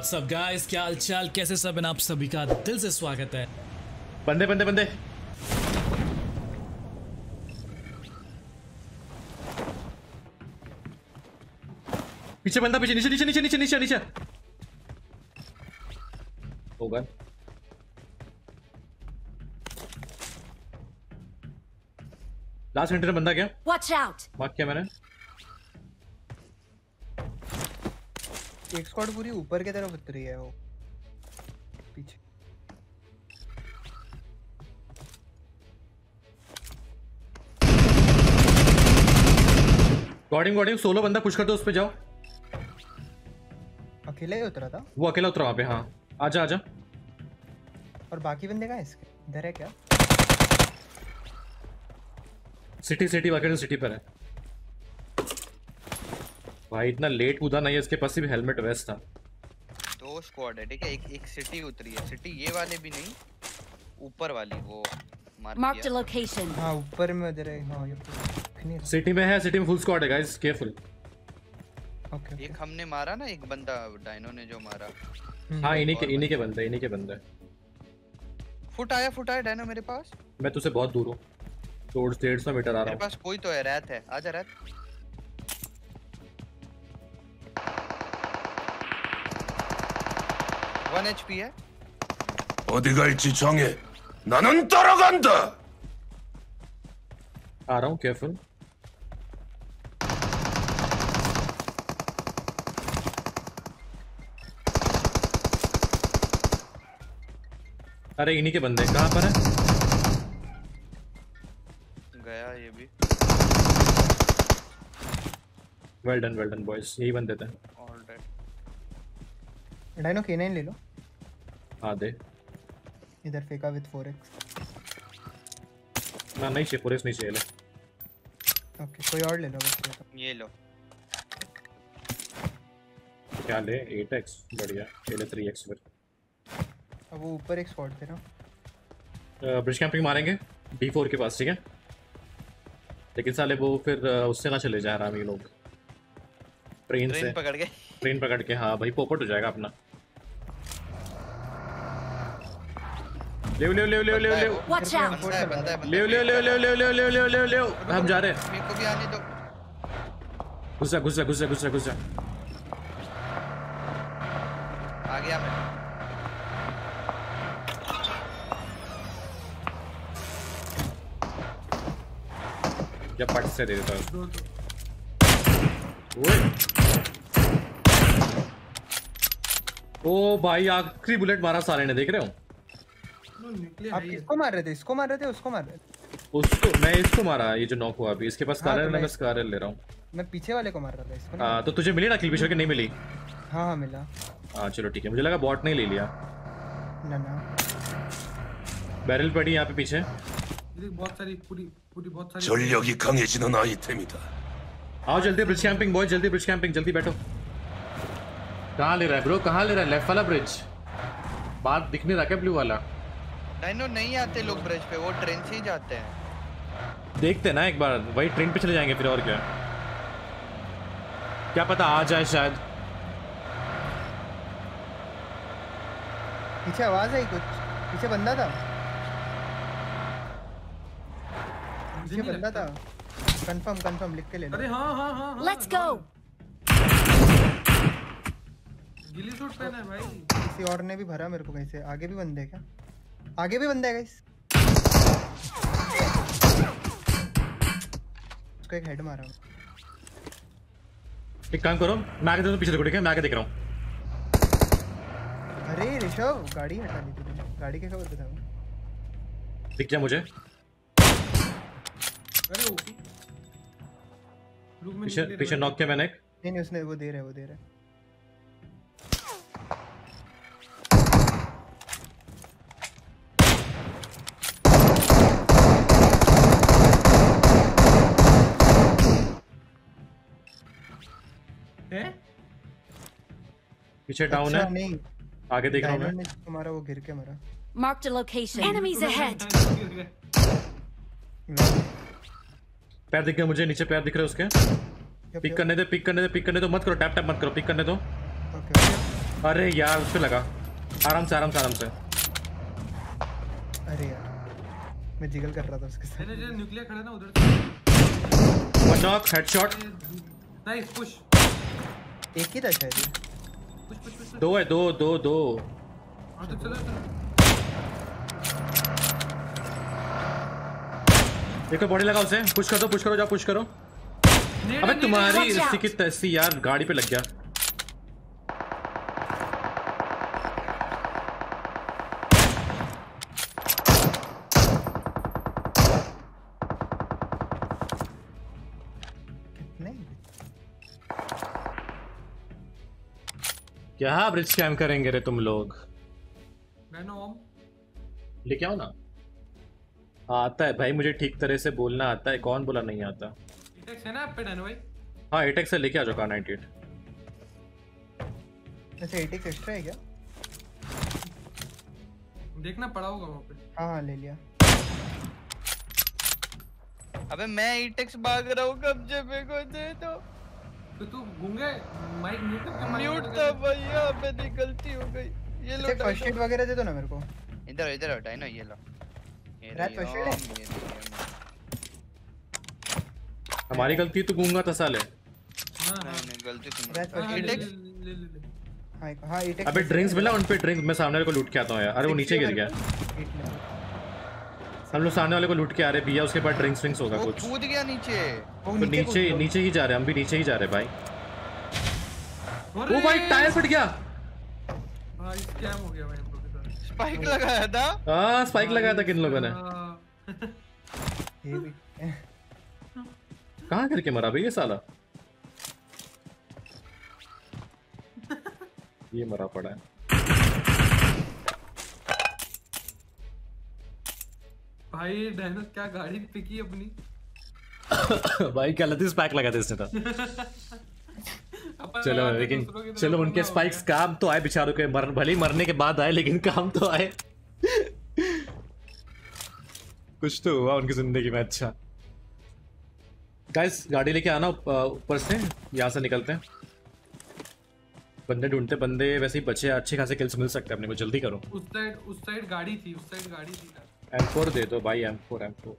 WhatsApp guys क्या हाल चाल कैसे सब हैं? आप सभी का दिल से स्वागत है। बंदे बंदे बंदे। पीछे बंदा पीछे नीचे नीचे नीचे नीचे नीचे नीचे। होगा। लास्ट सेंटर में बंदा क्या Watch out! मार्क किया मैंने। एक स्क्वाड पूरी ऊपर की तरफ़ उतरी है वो। पीछे। गॉडिंग गॉडिंग सोलो बंदा पुश कर दो उस पे जाओ। अकेला ही उतरा था? वो अकेला उतरा वहाँ पे हाँ। आजा आजा। और बाकी बंदे कहाँ हैं इसके? इधर है क्या? सिटी सिटी वाकई सिटी पर है। भाई इतना लेट कूदा नहीं है इसके पास भी हेलमेट वेस्ट था। दो स्क्वाड है ठीक है? एक एक सिटी उतरी है। सिटी ये वाले भी नहीं ऊपर वाली वो मार a किया location. हाँ ऊपर में उधर है। हाँ ये तो सिटी में है सिटी में फुल स्क्वाड है गाइस केयरफुल ओके एक हमने मारा ना एक बंदा डायनो ने जो मारा। हाँ इन्हीं के इन्हीं के बंदे। इन्हीं के बंदे। फुट आया फुट आया डायनो मेरे पास? मैं तुझसे बहुत दूर हूँ। तो डेढ़ सौ मीटर आ मेरे रहा पास कोई तो है रैत है। आजा रैत। वन एचपी है 어디 갈지 정해. 나는 따라간다. हूँ आ रहा हूँ केयरफुल अरे इन्हीं के बंदे कहाँ पर है गया ये भी well done well done boys यही बंदे थे ऑल डेड डायनो के ले लो हाँ दे। इधर फेंका विद 4x ना नहीं चाहिए पुलिस नहीं चाहिए ले। ओके कोई और ले लो बस ये तो। लो। क्या ले? 8x बढ़िया। ये ले 3x फिर। अब वो ऊपर एक स्क्वाड थे ना। ब्रिज कैंपिंग मारेंगे D4 के पास ठीक है? लेकिन साले वो फिर उससे ना चले जा रहा ये लोग? ट्रेन से। ट्रेन पकड़ गए ट्रेन पकड़ के हाँ भाई पोपट हो जाएगा अपना। ले ले ले ले ले ले Watch out! बंदा है बंदा है बंदा ले है। ले ले ले ले ले ले ले ले ले हम जा रहे हैं मेरे को भी आने दो घुस जा घुस जा घुस जा घुस जा घुस जा आ गया मैं जब पट से दे देता हूँ ओए ओ भाई आखिरी बुलेट मारा साले ने देख रहे हो आप किसको मार रहे थे इसको मार रहे थे उसको मार रहे थे उसको मैं इसको मारा ये जो नॉक हुआ अभी इसके पास हाँ, कार तो है मैं मैं- स्कार ले रहा हूँ मैं पीछे वाले को मार रहा था इसको नहीं हाँ तो तुझे मिली ना किल पिछड़ के नहीं मिली हाँ हाँ मिला हाँ चलो ठीक है मुझे लगा बॉट नहीं ले लिया ना ना बैरल पड़ी यहाँ पे पीछे बहुत सारी पूरी पूरी बहुत सारी 전력이 강해지는 아이템이다. आओ जल्दी ब्रिज कैंपिंग बॉय जल्दी ब्रिज कैंपिंग जल्दी बैठो कहाँ ले रहा है ब्रो कहाँ ले रहा है लेफ्ट वाला ब्रिज बात दिख नहीं रहा क्या ब्लू वाला डायनो नहीं आते लोग ब्रिज पे वो ट्रेन से ही जाते हैं। देखते ना एक बार वही ट्रेन पे चले जाएँगे फिर और क्या। क्या पता आ जाए शायद। पीछे आवाज़ आई कुछ? पीछे बंदा था? पीछे बंदा था। कंफर्म कंफर्म लिख के ले लो अरे हाँ हाँ हाँ Let's go! गिली सूट पहना है भाई। किसी और ने भी भरा मेरे को कहीं से? आगे भी बंदे क्या? आगे भी बंदे है गाइस उसको एक हेड मारा। एक काम करो मैं आगे देखो पीछे देखो ठीक है? मैं आगे देख रहा हूँ। अरे ऋषभ गाड़ी हटा ली तूने। गाड़ी के खबर बताओ दिख जा मुझे। अरे पीछे पीछे नॉक किया मैंने एक। नहीं नहीं उसने वो दे रहा है वो दे रहा हैं? पीछे डाउन अच्छा है। नहीं। आगे देख रहा हूँ मैं। मारा वो गिर के मरा। Marked a location. Enemies ahead! पैर दिख गए मुझे नीचे पैर दिख रहे उसके। पिक करने दे पिक करने दे पिक करने दो। मत करो टैप टैप मत करो पिक करने दो। अरे यार उस पे लगा। आराम से आराम से आराम से। अरे यार मैं जिगल कर रहा था उसके साथ। मैंने जो न्यूक्लियर खड़ा ना उधर। One knock headshot nice push एक ही था शायद दो है दो दो दो। हाँ तो बॉडी लगा उसे। पुश कर दो पुश करो जाओ पुश करो। अबे तुम्हारी watch इसी की तैसी यार गाड़ी पे लग गया। क्या ब्रिज कैम करेंगे रे तुम लोग? लेके आओ ना। आता है भाई मुझे ठीक तरह से बोलना आता है। कौन बोला नहीं आता? है ना आप पे डैनो भाई? हाँ एटेक्स से लेके आ जाओ कार 98 ऐसे एटिक्स एक्स्ट्रा है क्या? देखना पड़ा होगा वहाँ पे। हाँ हाँ ले लिया। अबे मैं ईटेक्स भाग रहा हूँ कब्जे पे को दे दो तो। तू गूँगे माइक म्यूट करके म्यूट था भैया मेरी गलती हो गई। ये लो फ़र्स्ट एड वगैरह दे दो ना मेरे को। इधर इधर हटाए ना ये लो। रात है? रही ओम। हमारी गलती तू गूँगा तो साले। हाँ हाँ। नहीं गलती सुन रात हाँ, ले ले हाँ हाँ अबे ड्रिंक्स मिला उन पे ड्रिंक्स मैं सामने वाले को लूट के आता हूँ यार। अरे वो नीचे गिर गया। हम लोग सामने वाले को लूट के आ रहे भैया उसके बाद ड्रिंक्स विंक्स होगा कुछ। कूद गया नीचे। तो नीचे नीचे ही जा रहे हम भी नीचे ही जा रहे भाई। ओ भाई टायर फट गया। भाई स्कैम हो गया भाई हम के साथ। स्पाइक लगाया था? हाँ स्पाइक लगाया था किन लोगों ने? हाँ। ये भी कहाँ करके मरा भाई ये साला? ये मरा पड़ा है। भाई डैनो क्या गाड़ी पिकी अपनी? भाई क्या लतीस पैक लगा इसने था चलो लेकिन चलो उनके स्पाइक्स काम तो आए बेचारों के मर भले ही मरने के बाद आए लेकिन काम तो आए। कुछ तो हुआ उनकी ज़िंदगी में अच्छा। गाइस गाड़ी लेके आना ऊपर से यहाँ से निकलते हैं। बंदे ढूंढते बंदे वैसे ही बचे अच्छे खासे किल्स मिल सकते हैं अपने को जल्दी करो। उस साइड उस साइड गाड़ी थी उस साइड गाड़ी थी। एम फोर दे दो भाई एम फोर एम फोर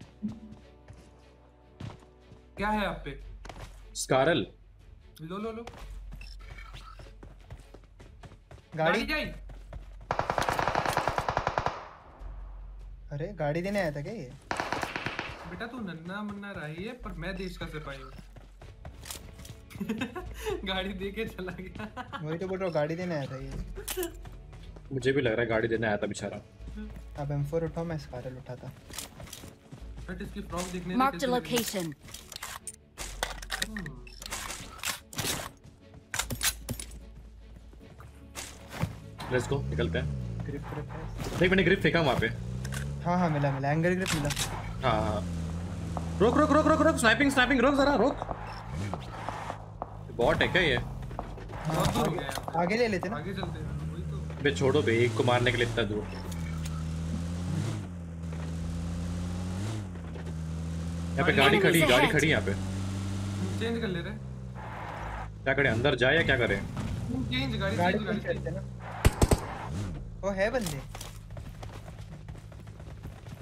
क्या है आप पे? स्कारल। लो लो लो। गाड़ी जाई। अरे गाड़ी देने आया था क्या ये? बेटा तू नन्ना मुन्ना रही है पर मैं देश का सिपाही हूँ। गाड़ी दे के चला गया। वही तो बोल रहा हूँ गाड़ी देने आया था ये। मुझे भी लग रहा है गाड़ी देने आया था बेचारा। अब एम फोर उठाओ मैं स्कारल उठाता। बट इसकी फ्रॉक देखने लगी? location. हम्म, लेट्स गो निकलते हैं। ग्रिप ग्रिप है देख मैंने ग्रिप फेंका वहाँ पे। हाँ हाँ मिला मिला। एंगल ग्रिप मिला। हाँ हाँ। रोक रोक रोक रोक रोक स्नाइपिंग स्नाइपिंग रोक जरा रोक। बॉट है क्या ये? बहुत दूर हो गया आगे ले लेते ना। आगे चलते हैं। वही तो। बे छोड़ो बे एक को मारने के लिए इतना दूर। यहाँ पे गाड़ी खड़ी गाड़ी खड़ी यहाँ पे। चेंज कर ले रहे क्या करें अंदर जाए या क्या करें? चेंज गाड़ी गाड़ी चेंज चेंज गाड़ी करते ना। वो है बंदे।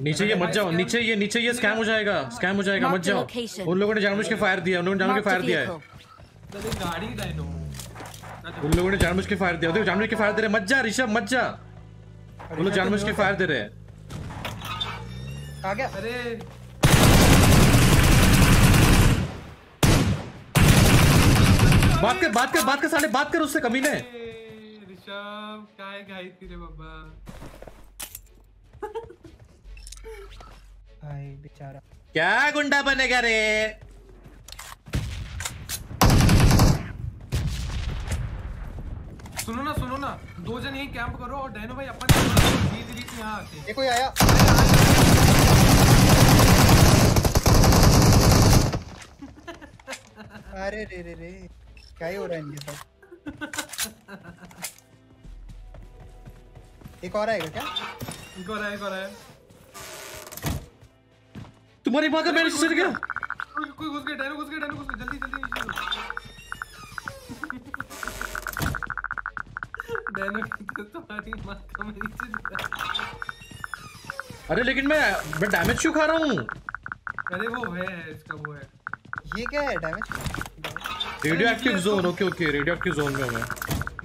नीचे ये मत जाओ नीचे ये नीचे ये स्कैम हो जाएगा स्कैम हो जाएगा मत जाओ। उन लोगों ने जानबूझ के फायर दिया उन लोगों ने जानबूझ के फायर दिया है। गाड़ी डायनो। उन लोगों ने जानबूझ के फायर दिया देखो जानबूझ के फायर दे रहे मत जा ऋषभ मत जा। वो लोग जानबूझ के फायर दे रहे हैं। आ गया। अरे बात कर बात कर बात कर साले बात कर उससे कमी ने ऋषभ काय थी रे बाबा? भाई बेचारा। क्या गुंडा बनेगा रे? सुनो ना सुनो ना। दो जन यही कैंप करो और डैनो भाई अपन धीरे धीरे से यहाँ आते ये कोई आया? अरे रे रे रे। क्या ही हो रहा है इनके साथ? एक और आएगा क्या? रहा है इनको रहा है तुम्हारी माँ का मैंने चल गया कोई कोई घुस गया डैनो घुस गया डैनो घुस गया जल्दी जल्दी डैनो तुम्हारी माँ का मेरी से अरे लेकिन मैं मैं डैमेज क्यों खा रहा हूँ? अरे वो है इसका वो है। ये क्या है damage radioactive zone okay okay radioactive zone में हूँ मैं।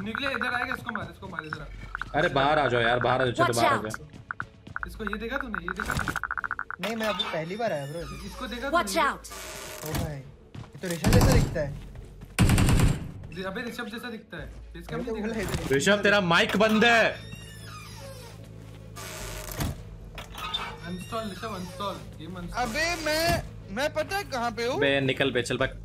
निकले इधर आएगा इसको मार इसको मार इधर अरे बाहर आ जाओ यार बाहर आ जाओ चलो बाहर आ जाओ। इसको ये देखा तूने ये देखा नहीं मैं अभी पहली बार आया ब्रो इसको देखा तूने? out! ओ भाई ये तो ऋषभ जैसा दिखता है। अबे ऋषभ जैसा दिखता है। फेस कैम नहीं दिखता ऋषभ तेरा माइक बंद है। Uninstall Rishabh uninstall game uninstall अबे मैं मैं पता है कहाँ पे हूँ? बे निकल बे चल बक।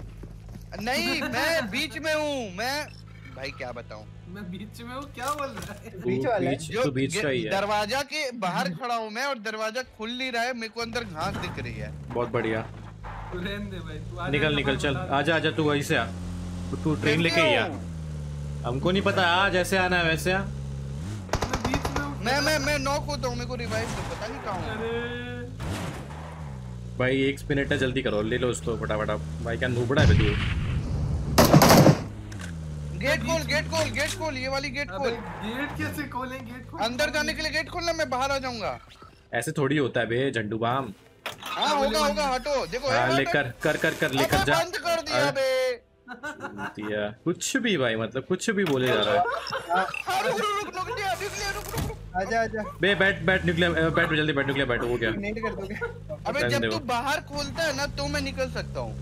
नहीं मैं बीच में हूँ मैं भाई क्या बताऊँ? मैं बीच में हूँ क्या बोल रहा है? बीच वाला बीच जो तू बीच का ही है। दरवाज़ा के बाहर खड़ा हूँ मैं और दरवाज़ा खुल नहीं रहा है मेरे को अंदर घास दिख रही है। बहुत बढ़िया। तू भाई तू निकल निकल चल। आजा आजा तू वहीं से आ। तू- तू ट्रेन लेके ही आ। हमको नहीं पता आ जैसे आना है वैसे आ। मैं बीच में हूँ। मैं मैं मैं नॉक होता हूँ मेरे को रिवाइव दो पता नहीं कहाँ हूँ। भाई एक मिनट है जल्दी करो ले लो उसको फटाफट भाई क्या नूबड़ा है तू गेट खोल गेट खोल गेट खोल ये वाली गेट खोल गेट कैसे खोलें गेट खोल अंदर जाने के लिए गेट खोलना मैं बाहर आ जाऊँगा ऐसे थोड़ी होता है बे झंडू बाम हाँ होगा होगा हटो देखो हाँ लेकर कर कर कर लेकर जा बंद कर दिया बे दिया कुछ भी भाई मतलब कुछ भी बोले जा रहा है हाँ, रुक रुक रुक रुक रुक आजा आजा। बे बैठ बैठ निकले बैठ जल्दी बैठ निकले बैठ हो गया नेट कर दोगे अबे जब तू बाहर खोलता है ना तो मैं निकल सकता हूँ।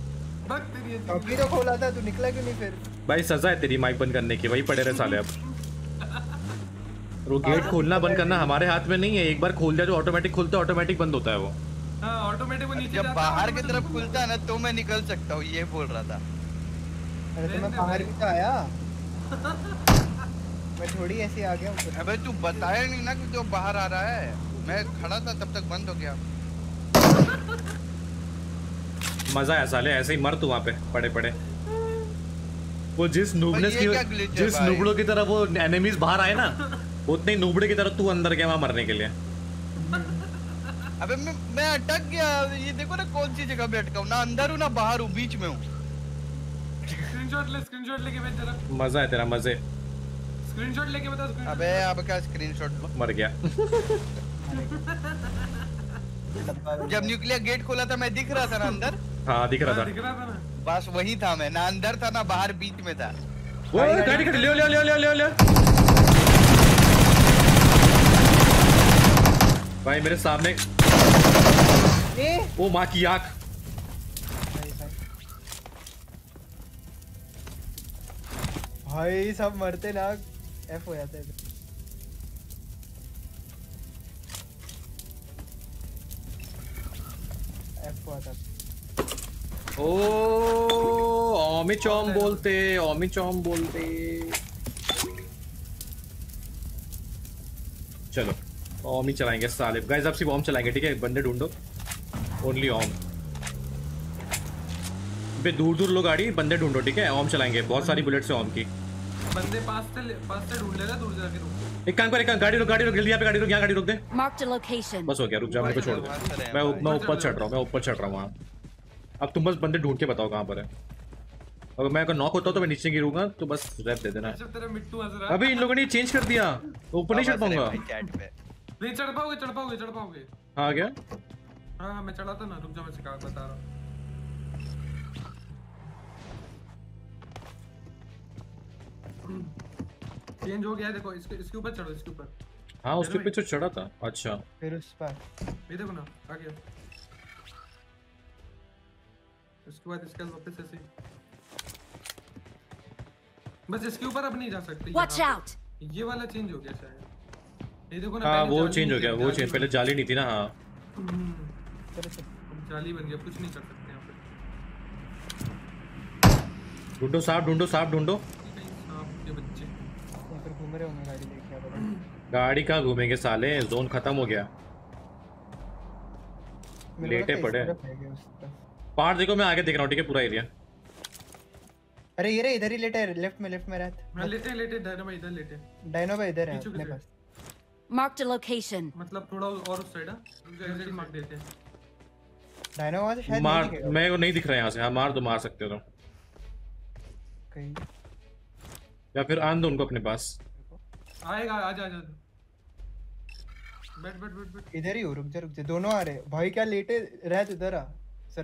तेरी अभी तो खोला था तू निकला क्यों नहीं फिर? भाई सजा है तेरी माइक बंद करने की वही पड़े रहे साले अब। वो गेट खोलना बंद करना हमारे हाथ में नहीं है एक बार खोल दिया जो ऑटोमेटिक खुलता है ऑटोमेटिक बंद होता है वो। हाँ ऑटोमेटिक वो नीचे जब बाहर की तरफ़ खुलता है ना तो मैं निकल सकता हूँ ये बोल रहा था। अरे तो मैं बाहर भी तो आया। मैं थोड़ी ऐसे आ गया अबे तू बताया नहीं ना कि तू बाहर आ रहा है। मैं खड़ा था तब तक बंद हो गया। मज़ा आया साले ऐसे ही मर तू वहाँ पे पड़े पड़े वो जिस नूबनेस की है जिस नूबड़ों की तरह वो एनिमीज बाहर आए ना उतने ही नूबड़े की तरह तू अंदर गया वहाँ मरने के लिए। अबे मैं मैं अटक गया। ये देखो ना कौन सी जगह पे अटका हूँ। ना अंदर हूँ ना बाहर हूँ बीच में हूँ। स्क्रीनशॉट ले स्क्रीनशॉट लेके भेज जरा मज़ा है तेरा मज़े। स्क्रीनशॉट लेके बता स्क्रीनशॉट। अबे अब क्या स्क्रीनशॉट मर गया। जब न्यूक्लियर गेट खोला था मैं दिख रहा था ना अंदर। हाँ दिख रहा दिख था। रहा था ना। बस वही था मैं ना अंदर था ना बाहर बीच में था। वो गाड़ी खड़ी ले ले ले ले ले। ले भाई मेरे सामने ए ओ माँ की आँख। भाई सब मरते ना। एफ़ हो जाते हैं एफ़ हुआ था ओ ओमी चौम बोलते ओमी चौम बोलते। चलो ओम ही चलाएँगे साले। गाइस अब सिर्फ़ ओम चलाएँगे, ठीक है? बंदे ढूंढो। ओनली ओम बे दूर दूर लो गाड़ी, बंदे ढूंढो, ठीक है? ओम चलाएँगे। बहुत सारी बुलेट्स है ओम की। बंदे पास से पास से ढूंढ लेगा दूर जाके रुक एक काम कर एक काम गाड़ी रुक गाड़ी रुक जल्दी यहाँ पे गाड़ी रुक यहाँ गाड़ी रुक दे। Marked a location. बस हो गया रुक जा मेरे को छोड़ दे। मैं मैं ऊपर चढ़ रहा हूँ मैं ऊपर चढ़ रहा हूँ वहाँ। अब तुम बस बंदे ढूंढ के बताओ कहाँ पर है। अगर मैं अगर नॉक होता तो मैं नीचे गिरूँगा तो बस रैप दे देना। अच्छा तेरा मिट्टू हंस रहा अभी इन लोगों ने चेंज कर दिया। ऊपर नहीं चढ़ पाऊँगा। नहीं चढ़ पाओगे चढ़ पाओगे चढ़ पाओगे। हाँ क्या हाँ हाँ मैं चढ़ा था ना रुक जा मैं सिखा बता रहा हूँ। चेंज हो गया देखो इसके इसके ऊपर चढ़ो इसके ऊपर। हाँ उसके पीछे चढ़ा था। अच्छा। फिर उस पर। ये देखो ना आ गया इसके बाद इसके वापस ऐसे बस इसके ऊपर अब नहीं जा सकते Watch यहाँ out! ये वाला चेंज हो गया शायद। ये देखो ना हाँ वो चेंज हो गया वो चेंज पहले जाली नहीं थी ना हाँ। जाली बन गया कुछ नहीं कर सकते यहाँ पे। ढूंढो सांप ढूंढो सांप ढूंढो कहीं सांप के बच्चे यहाँ पर घूम रहे होंगे गाड़ी लेके क्या पता गाड़ी कहाँ घूमेंगे साले? जोन खत्म हो गया। लेटे है इस पड़े। हैं। है। पहाड़ देखो मैं आगे देख रहा हूँ ठीक है पूरा एरिया अरे ये रे इधर ही लेटे लेफ़्ट में लेफ़्ट में हाँ रहता लेटे लेटे डायनो भाई इधर लेटे। डायनो भाई इधर है अपने पास। Marked a location. मतलब थोड़ा और उस साइड एग्जिट मार देते हैं। डायनो वहाँ से शायद मार मेरे को नहीं दिख रहा है यहाँ से। हाँ मार दो मार सकते हो तो कहीं। या फिर आन दो उनको अपने पास। आएगा आजा आजा बैठ बैठ बैठ बैठ। इधर ही हो रुक जा रुक जा। दोनों आ रहे हैं। भाई क्या लेटे रहत इधर आ।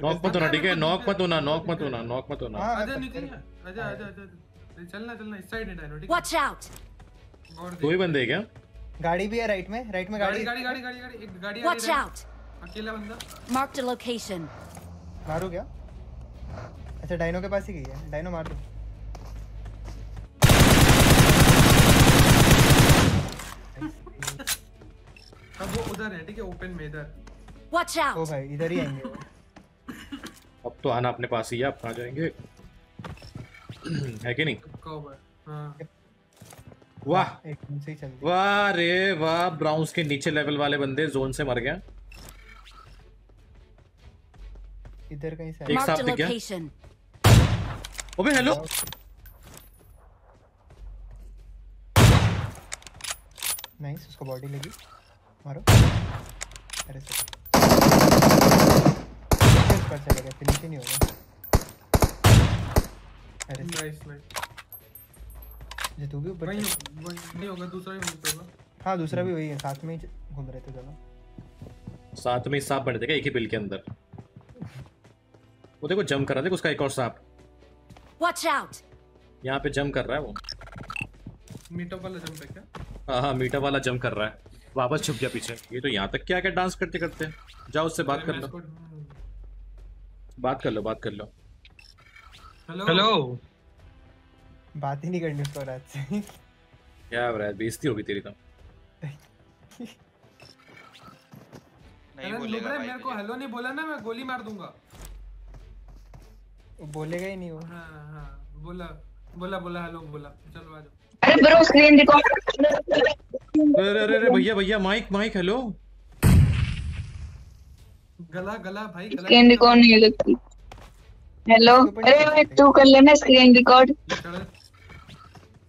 नॉक मत होना ठीक है? नॉक मत होना नॉक मत होना नॉक मत होना। हाँ आजा मैं निकल। आजा आजा आजा। चलना चलना इस साइड है डायनो ठीक है! और दो ही बंदे हैं क्या? गाड़ी भी है राइट में राइट में गाड़ी। गाड़ी गाड़ी गाड़ी गाड़ी एक गाड़ी आ Watch रही है। out! अकेला बंदा। Marked a location. मारो क्या? अच्छा डायनो के पास ही गई है। डायनो मार दो। अब वो उधर है ठीक है ओपन में इधर। Watch ओ भाई इधर ही आएँगे अब तो आना अपने पास ही है आप कहाँ जाएँगे? है कि नहीं? है हाँ। वाह! चल वाह रे वाह ब्राउन्स के नीचे लेवल वाले बंदे जोन से मर गया इधर कहीं से एक दिख गया। location. हेलो नाइस उसको बॉडी लगी। मारो। अरे सर। पर चला फिनिश ही नहीं होगा अरे नाइस नाइस जो तू भी ऊपर। वही नहीं होगा दूसरा ही वहीं होगा हाँ दूसरा भी वही है साथ में ही घूम रहे थे दोनों। साथ में ही सांप बने थे क्या एक ही बिल के अंदर? वो देखो जम कर रहा देखो उसका एक और सांप। Watch out! यहाँ पे जम कर रहा है वो। मीटअप वाला जंप है क्या? हाँ हाँ मीठा वाला जम कर रहा है। वापस छुप गया पीछे। ये तो यहाँ तक क्या क्या डांस करते करते जाओ उससे बात कर लो। बात कर लो बात कर लो। हेलो हेलो बात ही नहीं करनी उसको रात से। क्या हो रहा है? बेइज्जती होगी तेरी तो। नहीं बोलेगा भाई मेरे को हेलो नहीं बोला ना मैं गोली मार दूँगा। बोलेगा ही नहीं वो। हाँ हाँ बोला बोला बोला हेलो बोला। चलो आ जाओ। अरे ब्रो स्क्रीन रिकॉर्ड अरे अरे अरे भैया भैया माइक माइक हेलो गला गला भाई गला। स्क्रीन रिकॉर्ड नहीं लगती। हेलो अरे भाई तू कर लेना स्क्रीन रिकॉर्ड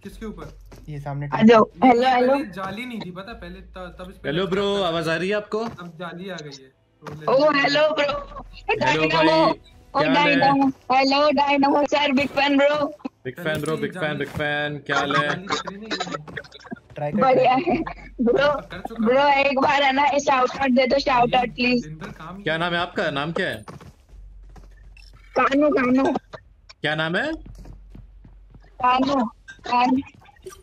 किसके ऊपर? ये सामने आ जाओ। हेलो हेलो जाली नहीं थी पता पहले तब इस पे हेलो ब्रो आवाज़ आ रही है आपको? अब जाली आ गई है। ओ हेलो ब्रो हेलो भाई है? Hello Dynamo sir big fan bro big fan bro big fan big fan क्या हाल है। ट्राई कर बढ़िया है। ब्रो ब्रो एक बार है ना शाउट आउट दे दो शाउट आउट प्लीज़ क्या नाम है आपका? नाम क्या है? कानू कानू। क्या नाम है? कानू कानू।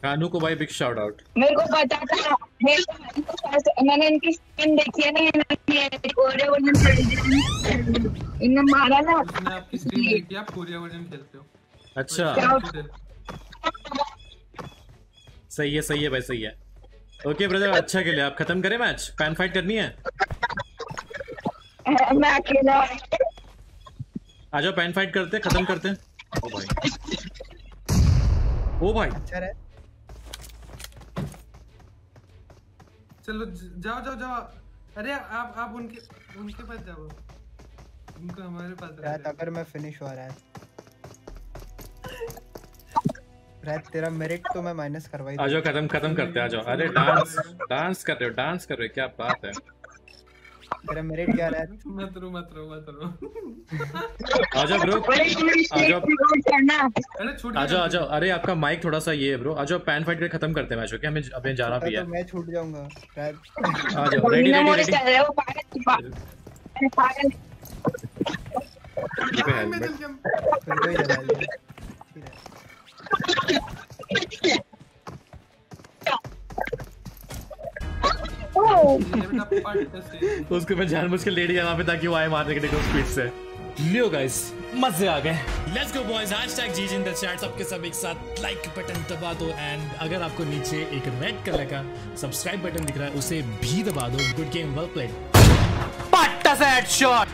कानू को भाई बिग शाउट आउट मेरे को पता था। मेरे को मैंने इनकी स्किन देखी है ना इन्होंने कोरिया वर्जन इन्हें मारा ना। आपकी स्क्रीन देखी आप कोरिया वर्जन खेलते हो। अच्छा। सही है सही है भाई सही है। ओके ब्रदर अच्छा खेले। आप खत्म करें मैच पैन फाइट करनी है? मैं अकेला। आ जाओ पैन फाइट करते खत्म करते ओ भाई ओ भाई अच्छा रहे। चलो जाओ जाओ जाओ। अरे आप आप उनके उनके पास जाओ। उनको हमारे पास अगर मैं फिनिश हुआ रात रात तेरा मेरिट तो मैं माइनस करवाई आ जाओ खत्म खत्म करते आ जाओ। अरे डांस डांस कर रहे हो डांस कर रहे हो क्या बात है? तेरा मेरिट क्या रहा दो। मत रो मत रो मत रो। आ जाओ ब्रो आ जाओ। अरे छूट आ जाओ आ जाओ। अरे आपका माइक थोड़ा सा ये है ब्रो आ जाओ पैन फाइट करके खत्म करते हैं मैच ओके हमें अभी जाना भी है। तो मैं छूट जाऊँगा आ जाओ रेडी रेडी रेडी कर रहे हो पागल उसको मैं जानबूझ के ले लिया वहाँ पे ताकि वो आए मारने के लिए स्पीड से। लियो गाइस मज़े आ गए। Let's go boys hashtag jeez in the chat सबके सब एक साथ लाइक बटन दबा दो एंड अगर आपको नीचे एक रेड कलर का सब्सक्राइब बटन दिख रहा है उसे भी दबा दो. गुड गेम वेल प्लेड पट्टा से हेडशॉट